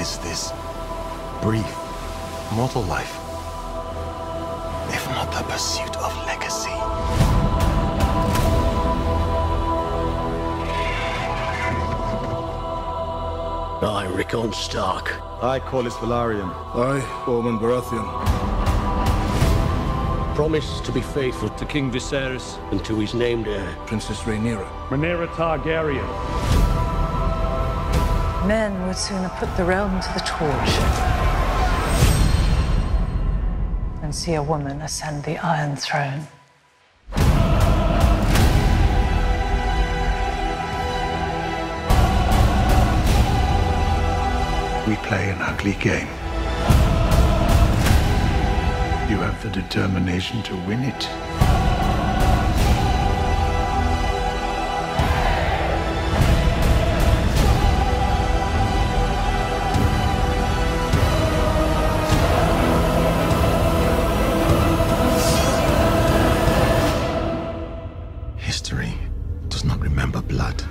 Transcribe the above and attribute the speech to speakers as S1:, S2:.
S1: is this brief, mortal life, if not the pursuit of legacy?
S2: I, Rickon Stark.
S3: I, Corlys Velaryon.
S4: I, Ormond Baratheon.
S2: Promise to be faithful
S5: to King Viserys
S2: and to his named heir,
S4: Princess Rhaenyra.
S6: Rhaenyra Targaryen.
S7: Men would sooner put the realm to the torch than see a woman ascend the Iron Throne.
S8: We play an ugly game. You have the determination to win it.
S1: Does not remember blood.